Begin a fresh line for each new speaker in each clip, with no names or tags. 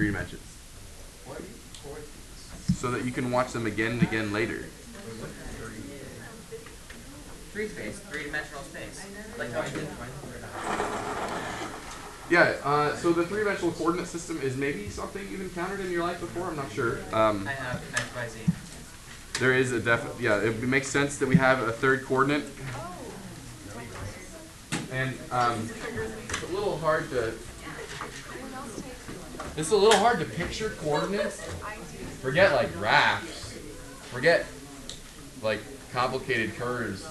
three dimensions.
Why do you record these?
So that you can watch them again and again later.
Three space, three dimensional space. Like how I did
Yeah, uh, so the three dimensional coordinate system is maybe something you've encountered in your life before, I'm not sure. Um,
I have X, Y, Z.
there is a def, yeah, it makes sense that we have a third coordinate. And um, it's a little hard to, it's a little hard to picture coordinates. Forget like graphs, forget like complicated curves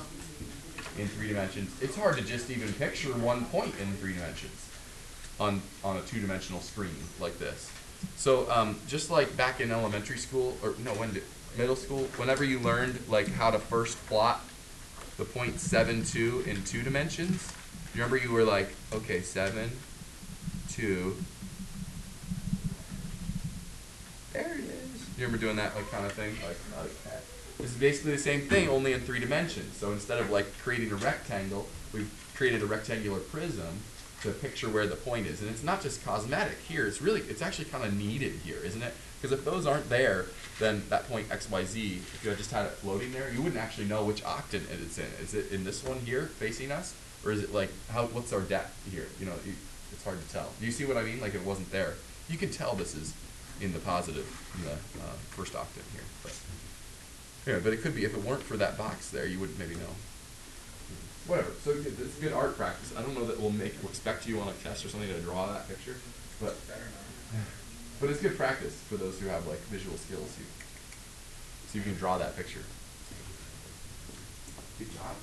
in three dimensions. It's hard to just even picture one point in three dimensions on on a two-dimensional screen like this. So um, just like back in elementary school, or no, when did, middle school, whenever you learned like how to first plot the point seven two in two dimensions, remember you were like, okay, seven, two. There it is. You remember doing that like kind of thing, like. This is basically the same thing, only in three dimensions. So instead of like creating a rectangle, we've created a rectangular prism to picture where the point is. And it's not just cosmetic here, it's really, it's actually kind of needed here, isn't it? Because if those aren't there, then that point x, y, z, if you had just had it floating there, you wouldn't actually know which octant it's in. Is it in this one here, facing us? Or is it like, how, what's our depth here? You know, you, it's hard to tell. Do you see what I mean? Like it wasn't there. You can tell this is in the positive, in the uh, first octant here. But, yeah, but it could be, if it weren't for that box there, you wouldn't maybe know. Whatever. So good- it's good art practice. I don't know that we'll make expect you on a test or something to draw that picture, but but it's good practice for those who have like visual skills. You, so you can draw that picture. Good job.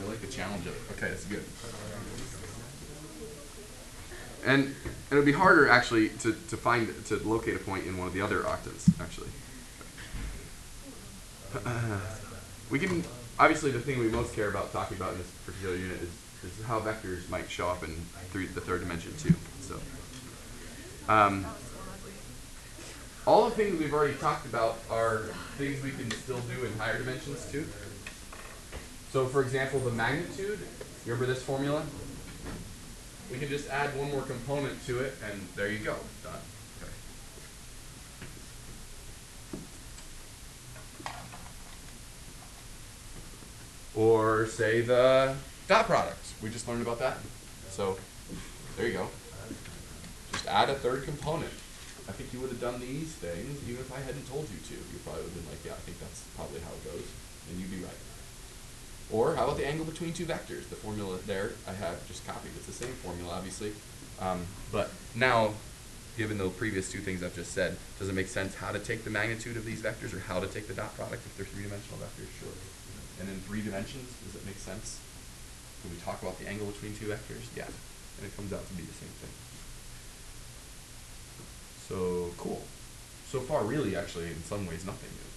I like the challenge of it. Okay, that's good. And it would be harder actually to, to find to locate a point in one of the other octants actually. we can obviously the thing we most care about talking about in this particular unit is, is how vectors might show up in the third dimension too. So um, all the things we've already talked about are things we can still do in higher dimensions too. So for example, the magnitude, remember this formula? We can just add one more component to it and there you go, done. Okay. Or say the dot product. We just learned about that. So there you go. Just add a third component. I think you would have done these things even if I hadn't told you to. You probably would have been like, yeah, I think that's probably how it goes. And you'd be right. Or how about the angle between two vectors? The formula there I have just copied. It's the same formula, obviously. Um, but now, given the previous two things I've just said, does it make sense how to take the magnitude of these vectors or how to take the dot product if they're three-dimensional vectors? Sure. And in three dimensions, does it make sense? Can we talk about the angle between two vectors? Yeah. And it comes out to be the same thing. So, cool. So far, really, actually, in some ways, nothing new.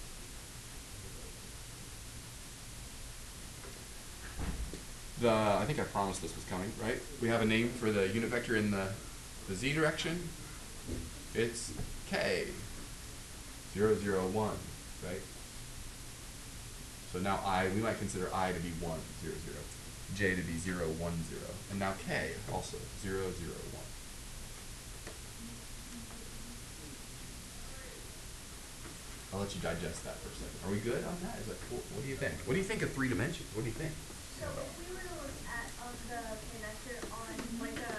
The I think I promised this was coming, right? We have a name for the unit vector in the, the z direction. It's k. Zero zero one, right? So now i we might consider i to be one zero zero, j to be zero one zero, and now k also zero zero one. I'll let you digest that for a second. Are we good on that? Is that cool? What do you think? What do you think of three dimensions? What do you think?
So if we were to look at um, the k vector on like a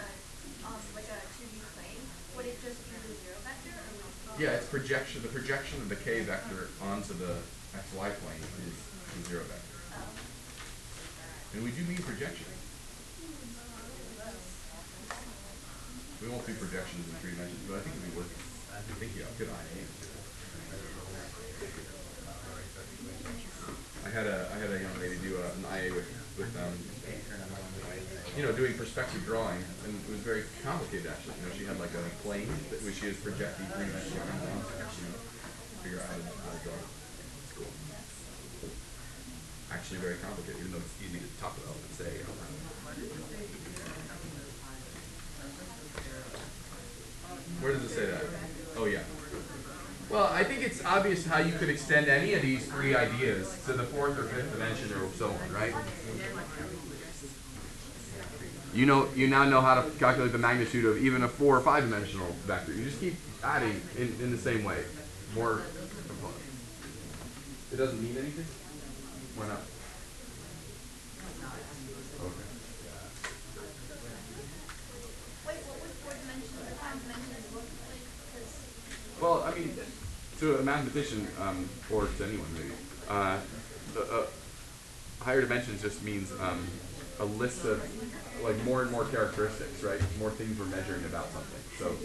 um, like a 2D plane, would it just be the zero vector or would it be
Yeah, it's projection. The projection of the k vector onto the xy plane is the zero vector.
Oh.
And we do mean projection. We won't do projections in three dimensions, but I think it'd be worth thinking of. Good IA. I had a I had a young lady do a, an IA with with um, you know doing perspective drawing, and it was very complicated actually. You know, she had like a plane that which she was projecting on. You know, figure out how to, how to draw. it. It's cool. Actually, very complicated, even though it's easy to talk about and say. Where does it say that? Oh yeah. Well, I think it's obvious how you could extend any of these three ideas to the fourth or fifth dimension or so on, right? You know, you now know how to calculate the magnitude of even a four or five dimensional vector. You just keep adding in, in the same way. More components. It doesn't mean anything? Why not? Okay.
Wait, what would four dimensions or five dimensions look like? 'Cause
Well, I mean, to a mathematician, um, or to anyone maybe, uh, higher dimensions just means um, a list of like more and more characteristics, right? More things we're measuring about something. So,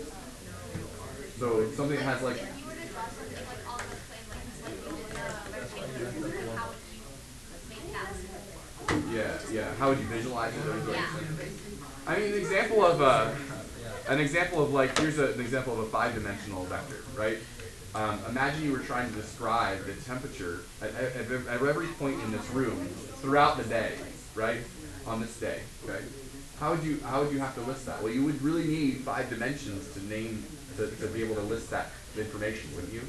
so something that has like
if you were to draw something like on the plane, like like you did the rectangular prism, how would you make that simple?
yeah, yeah. How would you visualize it? I mean, an example of uh, an example of like here's a, an example of a five-dimensional vector, right? Um, imagine you were trying to describe the temperature at, at, at every point in this room throughout the day, right? On this day, okay? How would you how would you have to list that? Well, you would really need five dimensions to name to, to be able to list that information, wouldn't you?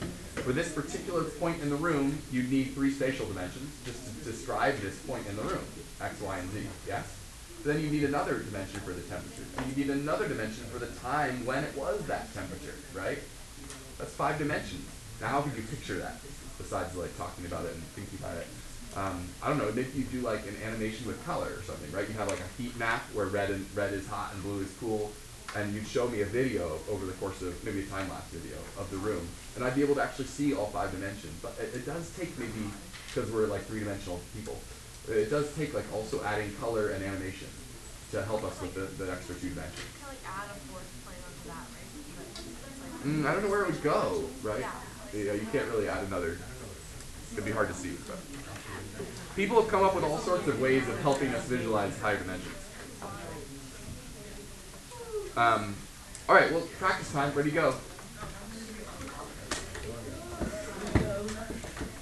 For this particular point in the room, you'd need three spatial dimensions just to describe this point in the room, x, y, and z. Yes. Then you need another dimension for the temperature. And you need another dimension for the time when it was that temperature, right? That's five dimensions. Now, how could you picture that besides like talking about it and thinking about it? Um, I don't know. Maybe you do like an animation with color or something, right? You have like a heat map where red and red is hot and blue is cool, and you'd show me a video over the course of maybe a time lapse video of the room, and I'd be able to actually see all five dimensions. But it, it does take maybe because we're like three dimensional people. It does take like also adding color and animation to help us with the, the extra two dimensions.
Like add a fourth plane onto that, right? Like,
Mm, I don't know where it would go, right?
Yeah.
Yeah, you can't really add another. It'd be hard to see, but people have come up with all sorts of ways of helping us visualize higher dimensions. Um, all right, well, practice time. Ready, to go.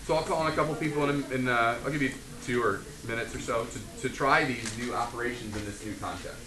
So I'll call on a couple people in, in uh, I'll give you two or minutes or so to, to try these new operations in this new context.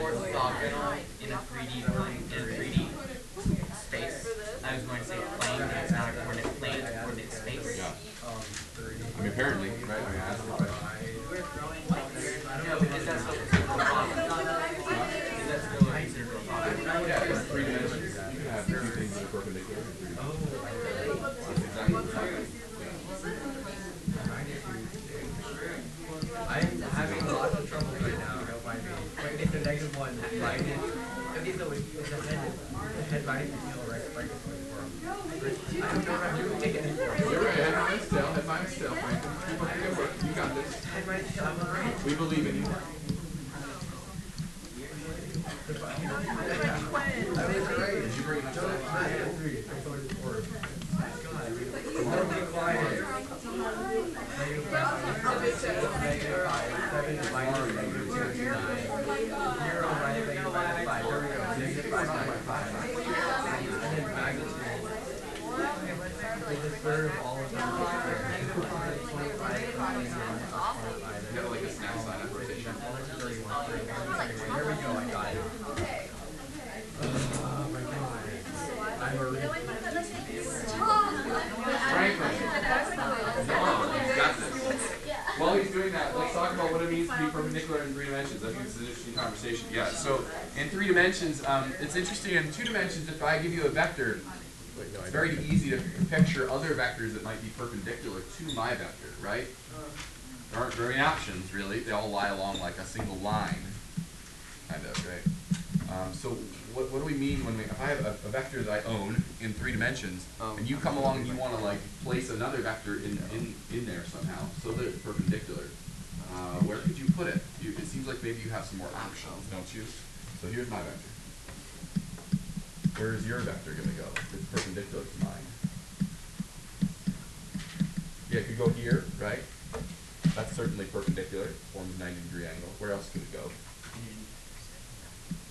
orthogonal in a 3D plane, in a 3D space. I was going to say plane, but it's not a coordinate plane, a coordinate space.
Yeah.
I
mean, apparently in
three
dimensions, um, it's interesting in two dimensions, if I give you a vector, it's very easy to picture other vectors that might be perpendicular to my vector, right? There aren't very many options, really. They all lie along like a single line, kind of, right? Um, so what, what do we mean when we, if I have a, a vector that I own in three dimensions, and you come along and you want to like place another vector in, in, in there somehow, so that it's perpendicular, uh, where could you put it? You, it seems like maybe you have some more options, don't you? So here's my vector. Where's your vector going to go? It's perpendicular to mine. Yeah, it could go here, right? That's certainly perpendicular, forms a 90 degree angle. Where else could it go?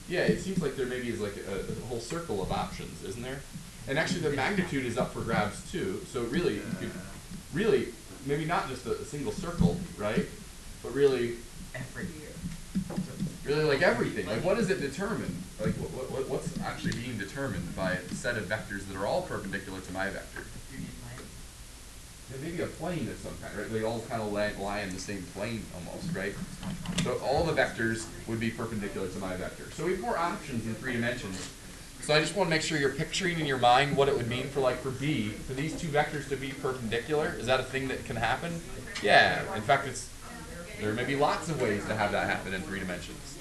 Yeah, it seems like there maybe is like a, a whole circle of options, isn't there? And actually, the magnitude is up for grabs too. So really, you could, really, maybe not just a, a single circle, right? But really,
Every year.
Really like everything. Like, what does it determine? Like, what, what, what's actually being determined by a set of vectors that are all perpendicular to my vector? Maybe a plane of some kind, right? They all kind of lie, lie in the same plane almost, right? So all the vectors would be perpendicular to my vector. So we have more options in three dimensions. So I just want to make sure you're picturing in your mind what it would mean for like for B, for these two vectors to be perpendicular. Is that a thing that can happen? Yeah. In fact, it's there may be lots of ways to have that happen in three dimensions.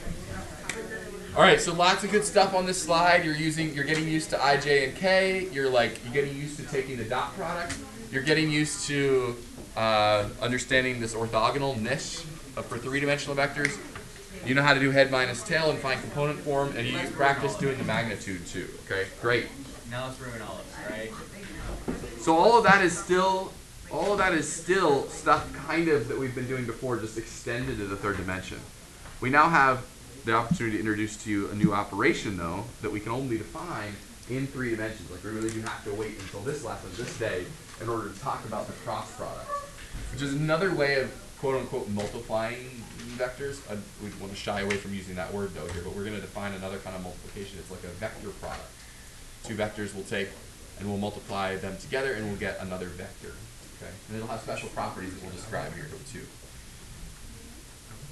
All right, so lots of good stuff on this slide. You're using, you're getting used to i, j, and k. You're like, you're getting used to taking the dot product. You're getting used to uh, understanding this orthogonal niche for three-dimensional vectors. You know how to do head minus tail and find component form, and you practice doing the magnitude too. Okay, great.
Now let's ruin all of this, right?
So all of that is still, all of that is still stuff kind of that we've been doing before, just extended to the third dimension. We now have the opportunity to introduce to you a new operation though, that we can only define in three dimensions. Like we really do have to wait until this lesson, this day, in order to talk about the cross product. Which is another way of quote unquote multiplying vectors. I, we want to shy away from using that word though here, but we're going to define another kind of multiplication. It's like a vector product. Two vectors we'll take and we'll multiply them together and we'll get another vector. Okay? And it'll have special properties that we'll describe here too.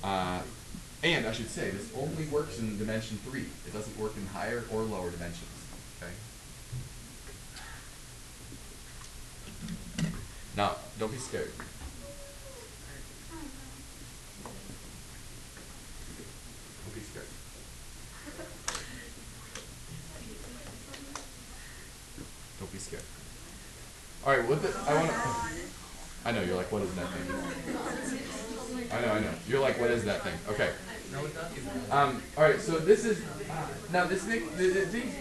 Uh, and I should say, this only works in dimension three. It doesn't work in higher or lower dimensions. Okay? Now, don't be scared. Don't be scared. Don't be scared. All right, what the, I want to. I know you're like, what is that thing? I know, I know. You're like, what is that thing? Okay. Um, all right, so this is now this these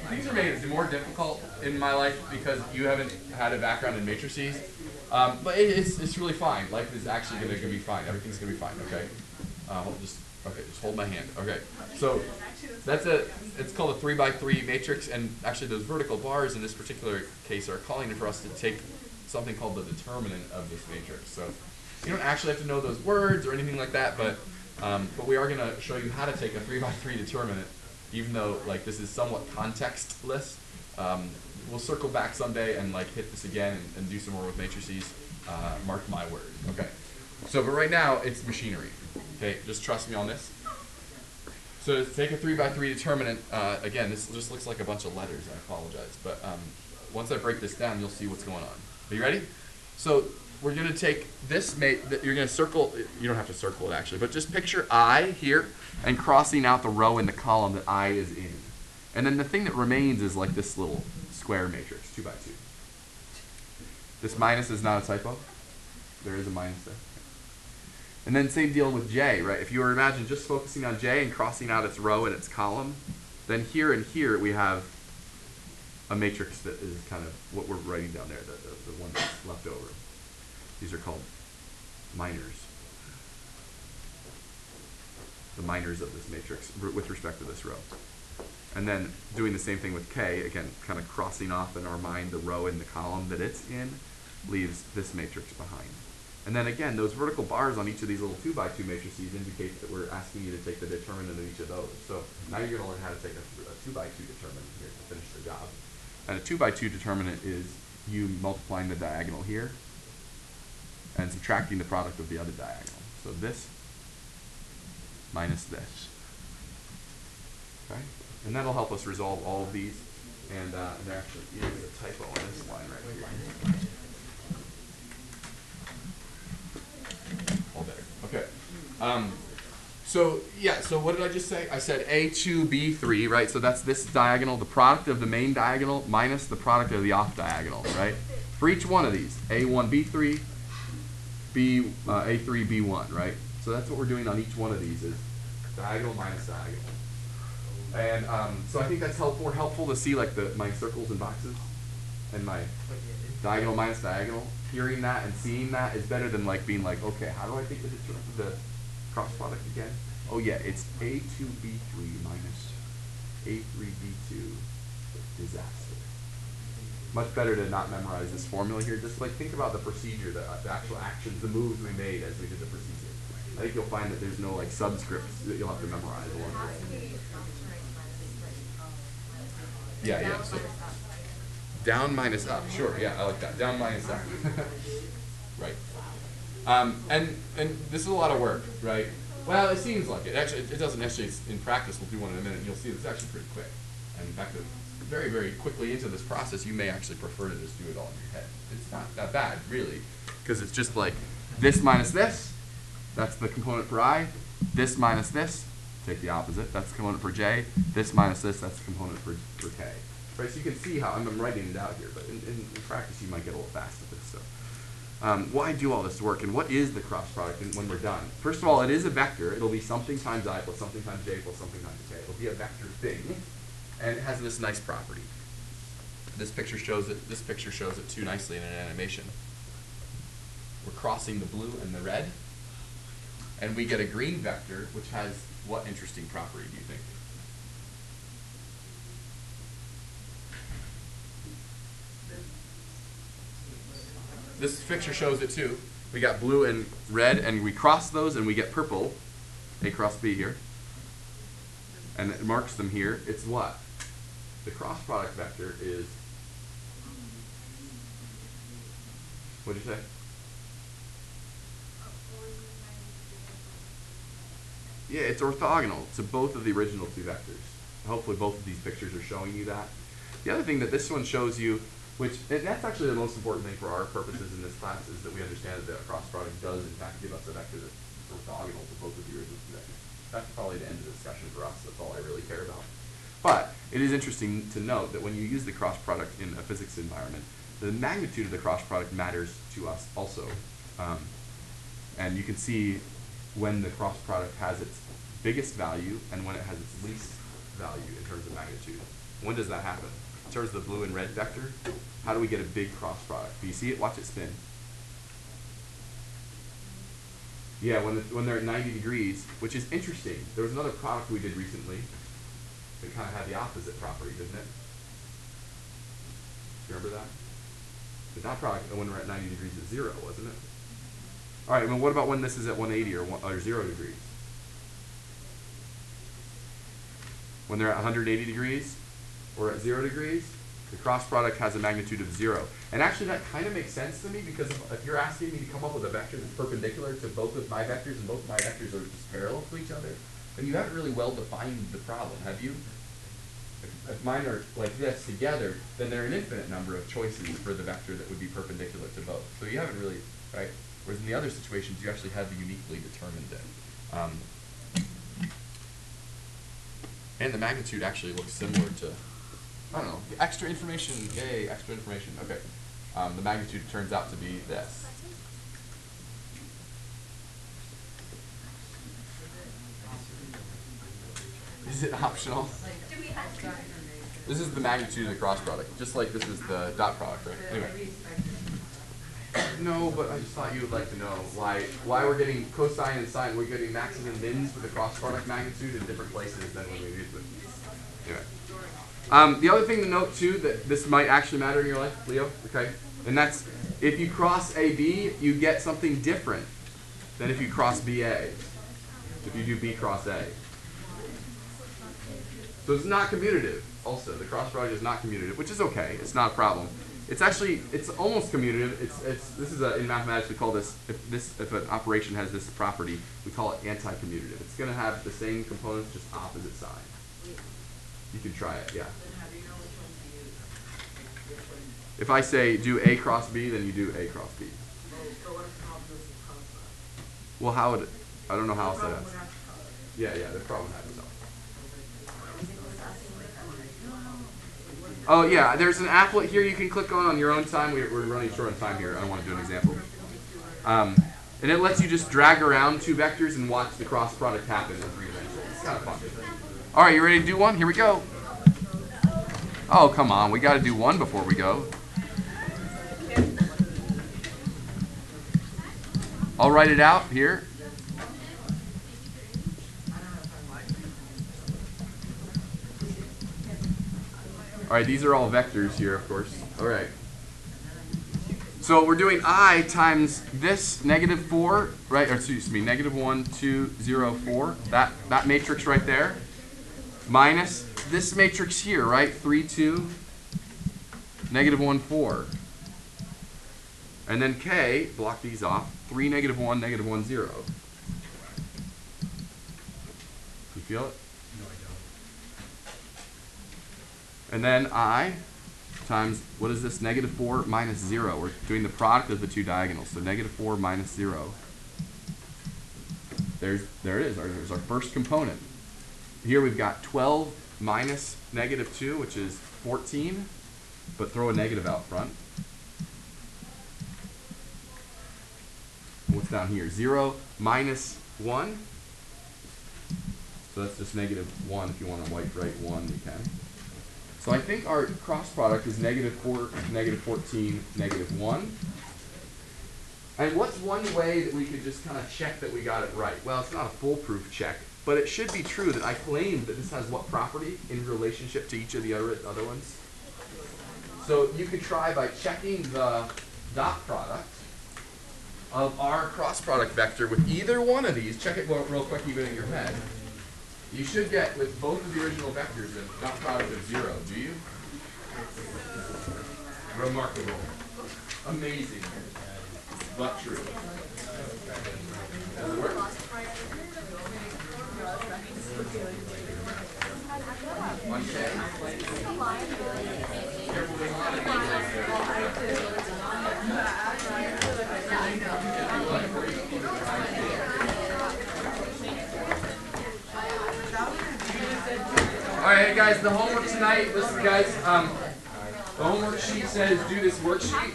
these are made more difficult in my life because you haven't had a background in matrices. Um, but it, it's it's really fine. Life is actually gonna, gonna be fine. Everything's gonna be fine. Okay. Uh, hold, just okay. Just hold my hand. Okay. So that's a it's called a three by three matrix, and actually those vertical bars in this particular case are calling for us to take something called the determinant of this matrix. So you don't actually have to know those words or anything like that, but um, but we are going to show you how to take a three by three determinant, even though like this is somewhat contextless. Um, we'll circle back someday and like hit this again and, and do some more with matrices. Uh, mark my word. Okay. So, but right now it's machinery. Okay, just trust me on this. So to take a three by three determinant, uh, again, this just looks like a bunch of letters. I apologize, but um, once I break this down, you'll see what's going on. Are you ready? So we're gonna take this. You're gonna circle. You don't have to circle it actually, but just picture I here and crossing out the row in the column that I is in, and then the thing that remains is like this little square matrix, two by two. This minus is not a typo. There is a minus there. And then same deal with J, right? If you were imagine just focusing on J and crossing out its row and its column, then here and here we have a matrix that is kind of what we're writing down there, the, the, one that's left over. These are called minors. The minors of this matrix with respect to this row. And then doing the same thing with K, again, kind of crossing off in our mind the row in the column that it's in, leaves this matrix behind. And then again, those vertical bars on each of these little two by two matrices indicate that we're asking you to take the determinant of each of those. So now you're gonna learn how to take a, a two by two determinant here to finish the job. And a two by two determinant is you multiplying the diagonal here and subtracting the product of the other diagonal. So this minus this. Okay? And that'll help us resolve all of these. And, uh, there actually is a typo on this line right here. All better. Okay. Um, so yeah, so what did I just say? I said A2, B3, right? So that's this diagonal, the product of the main diagonal minus the product of the off diagonal, right? For each one of these, A1, B3, B, uh, A3, B1, right? So that's what we're doing on each one of these is diagonal minus diagonal. And um, so I think that's helpful, helpful to see like the my circles and boxes and my diagonal minus diagonal. Hearing that and seeing that is better than like being like, okay, how do I think the the cross product again? Oh yeah, it's A2B3 minus A3B2 disaster. Much better to not memorize this formula here. Just like think about the procedure, the, the actual actions, the moves we made as we did the procedure. I think you'll find that there's no like subscripts that you'll have to memorize along the way. Yeah, yeah. So down minus up. Sure. Yeah, I like that. Down minus up. right. Um, and and this is a lot of work, right? Well, it seems like it. Actually, it doesn't actually. In practice, we'll do one in a minute, and you'll see it's actually pretty quick. And in fact, very very quickly into this process, you may actually prefer to just do it all in your head. It's not that bad, really, because it's just like this minus this. That's the component for i. This minus this. Take the opposite. That's the component for j. This minus this. That's the component for, for k. Right, so you can see how I'm, I'm writing it out here, but in, in, in practice you might get a little fast at this. So, um, why do all this work, and what is the cross product and when we're done? First of all, it is a vector. It'll be something times i plus something times j plus something times k. It'll be a vector thing, and it has this nice property. This picture shows it. This picture shows it too nicely in an animation. We're crossing the blue and the red, and we get a green vector, which has what interesting property do you think? This picture shows it too. We got blue and red, and we cross those, and we get purple, A cross B here. And it marks them here. It's what? The cross product vector is. What'd you say? Yeah, it's orthogonal to both of the original two vectors. Hopefully both of these pictures are showing you that. The other thing that this one shows you, which, and that's actually the most important thing for our purposes in this class, is that we understand that the cross product does in fact give us a vector that's orthogonal to both of the original vectors. That's probably the end of the discussion for us, that's all I really care about. But it is interesting to note that when you use the cross product in a physics environment, the magnitude of the cross product matters to us also. Um, and you can see when the cross product has its biggest value and when it has its least value in terms of magnitude. When does that happen? In terms of the blue and red vector, how do we get a big cross product? Do you see it? Watch it spin. Yeah, when, the, when they're at 90 degrees, which is interesting. There was another product we did recently that kind of had the opposite property, didn't it? Do you remember that? But that product, when we're at 90 degrees, is zero, wasn't it? All right, well, what about when this is at 180 or, one, or zero degrees? When they're at 180 degrees or at zero degrees? The cross product has a magnitude of zero. And actually that kind of makes sense to me because if, if you're asking me to come up with a vector that's perpendicular to both of my vectors and both of my vectors are just parallel to each other, then you haven't really well defined the problem, have you? If, if mine are like this together, then there are an infinite number of choices for the vector that would be perpendicular to both. So you haven't really, right? Whereas in the other situations, you actually have uniquely determined it. Um, and the magnitude actually looks similar to, I don't know, extra information, yay, extra information, okay. Um, the magnitude turns out to be this. Is it optional? This is the magnitude of the cross product, just like this is the dot product, right? Anyway. No, but I just thought you would like to know why why we're getting cosine and sine, we're getting maxes and mins with the cross product magnitude in different places than when we use it. Anyway. Um, the other thing to note too that this might actually matter in your life, Leo, okay? And that's if you cross AB, you get something different than if you cross BA. If you do B cross A. So it's not commutative. Also, the cross product is not commutative, which is okay. It's not a problem. It's actually it's almost commutative. It's it's this is a, in mathematics we call this if this if an operation has this property we call it anti-commutative. It's going to have the same components just opposite sign. You can try it, yeah. If I say do A cross B, then you do A cross B. Well, how would it, I don't know how else that is. Yeah, yeah, the problem happens. Oh yeah, there's an applet here you can click on on your own time. We're, we're running short on time here. I don't want to do an example. Um, and it lets you just drag around two vectors and watch the cross product happen in three dimensions. It's kind of fun. All right, you ready to do one? Here we go. Oh come on, we got to do one before we go. I'll write it out here. All right, these are all vectors here, of course. All right. So we're doing i times this negative 4, right, or excuse me, negative 1, 2, 0, 4, that, that matrix right there, minus this matrix here, right, 3, 2, negative 1, 4. And then k, block these off, 3, negative 1, negative 1, 0. You feel it? No, I don't. And then i times, what is this? Negative 4 minus 0. We're doing the product of the two diagonals. So negative 4 minus 0. There's, there it is. Our, there's our first component. Here we've got 12 minus negative 2, which is 14. But throw a negative out front. What's down here? 0 minus 1. So that's just negative 1. If you want to white write 1, you can. So I think our cross product is negative 4, negative 14, negative 1. And what's one way that we could just kind of check that we got it right? Well, it's not a foolproof check, but it should be true that I claim that this has what property in relationship to each of the other, other ones. So you could try by checking the dot product of our cross product vector with either one of these. Check it real, real quick even in your head. You should get, with both of the original vectors, a dot product of zero, do you? Remarkable. Amazing. But true. Does it work? K. All right, guys, the homework tonight, listen guys, um, the homework sheet says do this worksheet.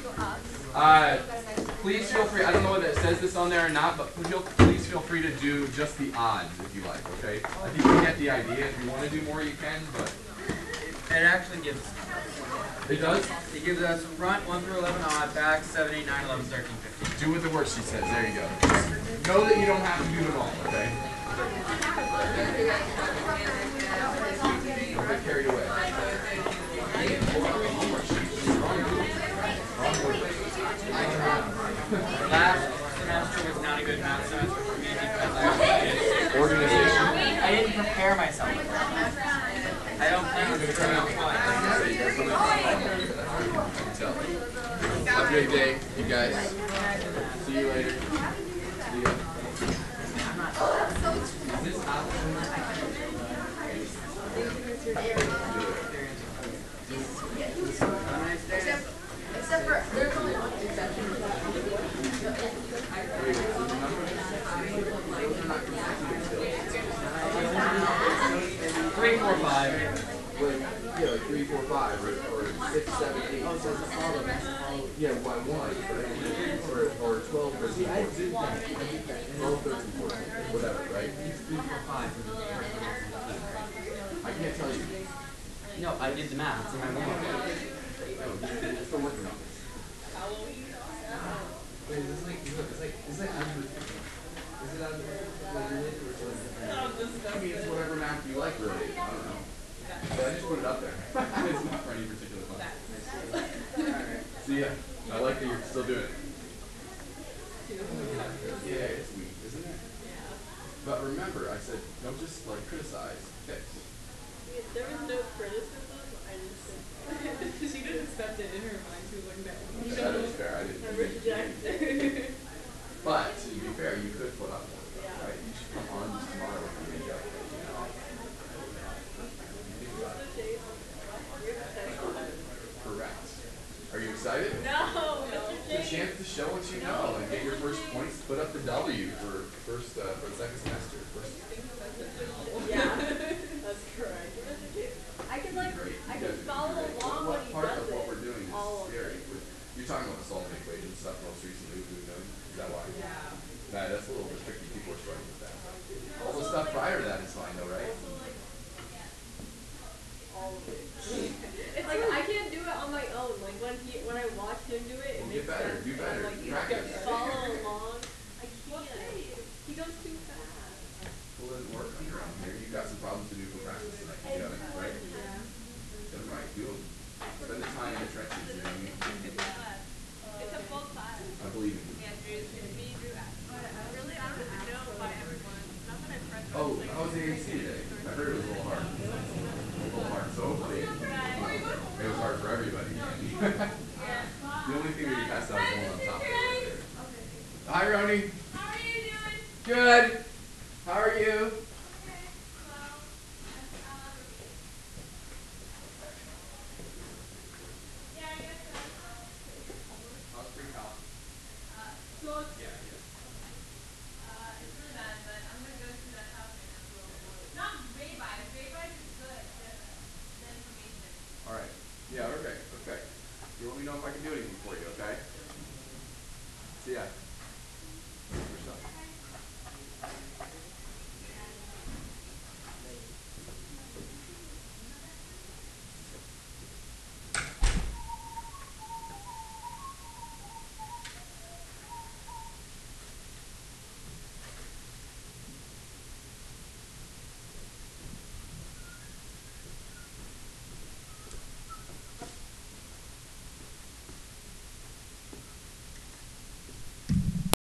Uh, please feel free, I don't know whether it says this on there or not, but please feel free to do just the odds if you like, okay? I think you get the idea. If you want to do more, you can, but
It actually gives,
it does.
it gives us front 1 through 11 odd, back 7, 8, 9, 11, 13, 15.
Do what the worksheet says. There you go. Know that you don't have to do them all, okay? Don't get carried away.
Last semester was not a good math semester for me because I,
Organization.
I didn't prepare myself. Have a
great day, you guys. See you later.
Four, five.
Like, yeah, like three, four, five, or, or six, seven, eight.
Oh, so it's a follow, it's a follow.
Yeah, by one, or, or twelve,
I
fourteen.
did that. I did that.
Twelve, thirteen, fourteen, whatever, right?
Three, four, five.
I can't tell you.
No, I did the math. It's in my work.
Oh, I'm still working on this.
Wait, is this like, is it, is like, is it under, is it under, like, related or something?
I mean, it's whatever math you like, really. I don't know. But I just put it up there. it's not for any particular class.
Alright.
See ya. I like that you're still doing it. Yeah, it's weak, isn't it? But remember, I said, don't just like criticize, fix.
Yeah, There was no criticism. I just she didn't accept it in her mind. She was like, no,
That is fair. I didn't.
I reject.
But to be fair, you could put up more, stuff,
Yeah.
right? You should come on just tomorrow with me. You know. Correct. Are you excited?
no,
It's a chance to show what you know and get your first points. Put up the W for first uh, for the second semester. First,
Yeah, that's correct. I can like. I can follow along
What, what part
does
of what we're doing is scary? You're talking about the solving